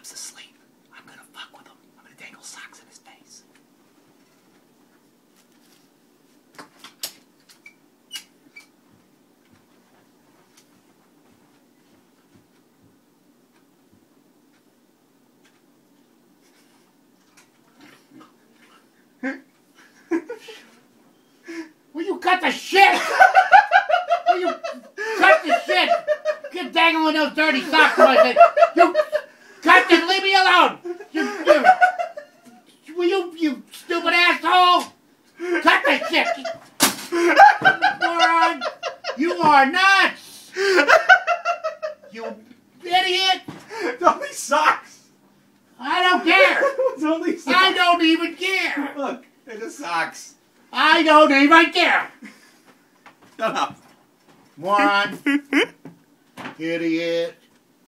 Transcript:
Asleep. I'm gonna fuck with him. I'm gonna dangle socks in his face. Will you cut the shit? Will you cut the shit? Get dangling those dirty socks my. You cut this. Leave me alone. You, you, will you, you stupid asshole? Cut the shit. Moron. You are nuts. You idiot. It's only socks. I don't care. It's only socks. I don't even care. Look, they're just socks. I don't even care. Shut up. Moron. Idiot.